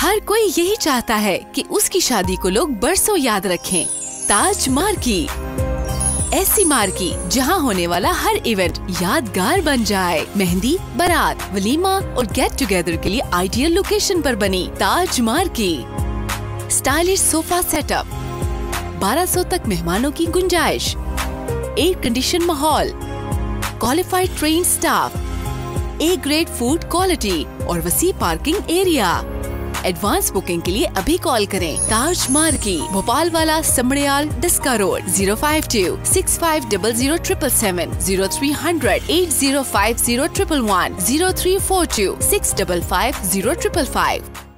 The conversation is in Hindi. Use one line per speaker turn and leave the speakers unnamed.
हर कोई यही चाहता है कि उसकी शादी को लोग बरसों याद रखें। ताज मार्की ऐसी मार्की जहाँ होने वाला हर इवेंट यादगार बन जाए। मेहंदी, बारात, वलीमा और गेट टुगेदर के लिए आइडियल लोकेशन पर बनी Taj marquee stylish sofa setup 1200 तक मेहमानों की गुंजाइश। एयर कंडीशन माहौल। Qualified train staff A grade food quality और वसी पार्किंग एरिया एडवांस बुकिंग के लिए अभी कॉल करें। ताज मार्की भोपाल वाला समड़ियाल डिस्का road, zero five two, six five double zero triple seven, zero three hundred eight zero five zero triple one, zero three four two, six double five zero triple five.